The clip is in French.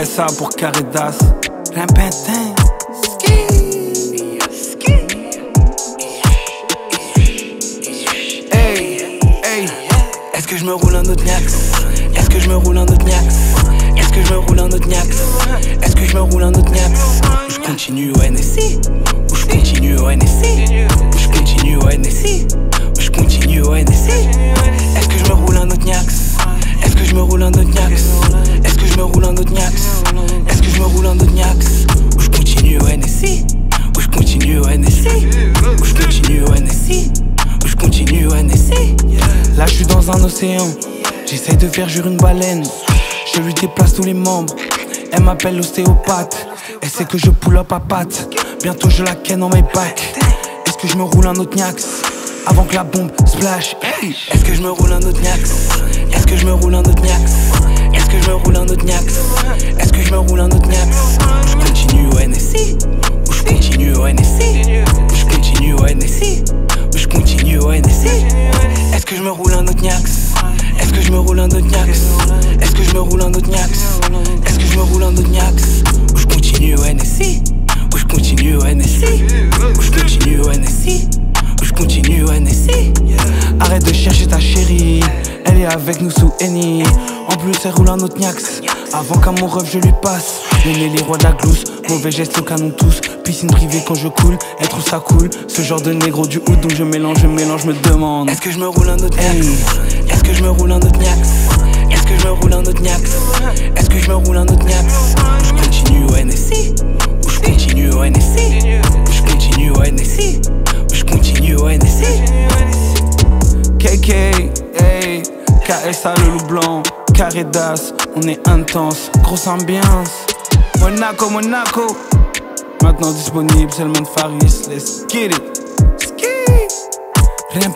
KSA pour Caridas. Rimpentin. Hey, hey. Est-ce que je me roule un autre Niax? Est-ce que je me roule un autre Niax? Est-ce que je me roule un autre Niax? Est-ce que je me roule un autre Niax? Ou je continue au NSI Ou je continue au NSI Ou je continue au NSI dans J'essaye de faire jure une baleine. Je lui déplace tous les membres. Elle m'appelle l'ostéopathe. Elle sait que je pull up à patte Bientôt je la ken en my back. Est-ce que je me roule un autre Niax Avant que la bombe splash? Est-ce que je me roule un autre Niax? Est-ce que je me roule un autre Niax? Est-ce que je me roule un autre Niax? Est-ce que je me me roule un autre Niax? Est-ce que je me roule un autre Niax? Est-ce que je me roule un autre Niax? Est-ce que je me roule un autre Niax? Ou je continue au NSI Ou je continue au NSI Ou je continue au NSI Ou je continue au NSI Arrête de chercher ta chérie. Elle est avec nous sous Eni En plus elle roule un autre Niax. Avant qu'à mon rêve je lui passe On est les rois de la glousse. Mauvais geste au canon tous. Piscine privée quand je coule. Elle trouve ça cool Ce genre de négro du hood Donc je mélange, je mélange, me demande. Est-ce que je me roule un autre Niax Est-ce que je me roule un autre Niax Est-ce que je me roule un autre Niax Est-ce que je me roule un autre Niax Je continue au NSI Ou je continue au NSI Ou je continue au NSI Ou je continue au NSI KK, hey, KSA le loup blanc, Caridas, on est intense, grosse ambiance. Monaco, Monaco, maintenant disponible, c'est le monde Faris, let's get it. Ski, rien.